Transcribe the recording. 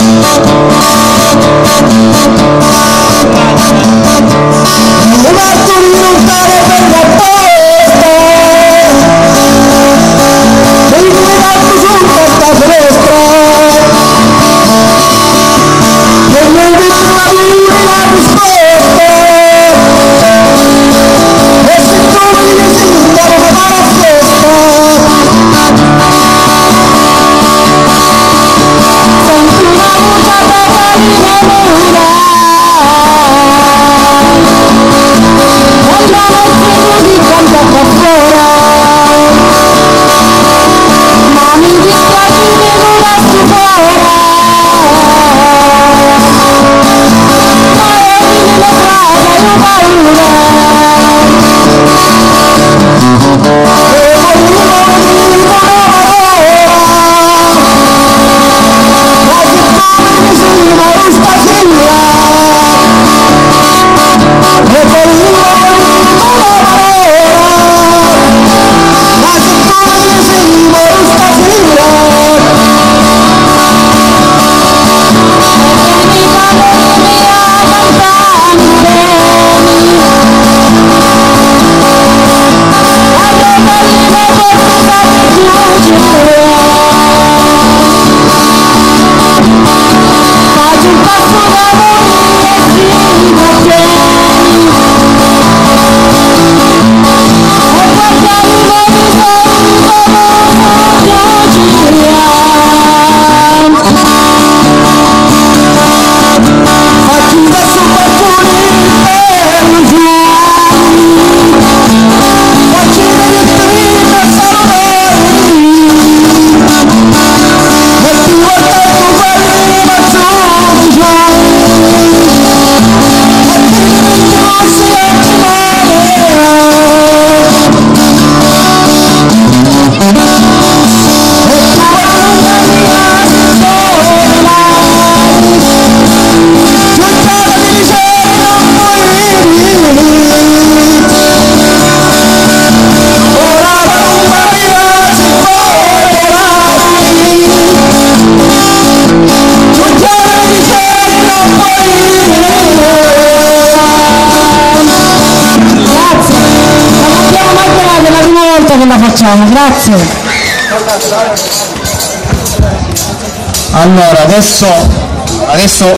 Thank you. Che la facciamo, grazie. Allora, adesso, adesso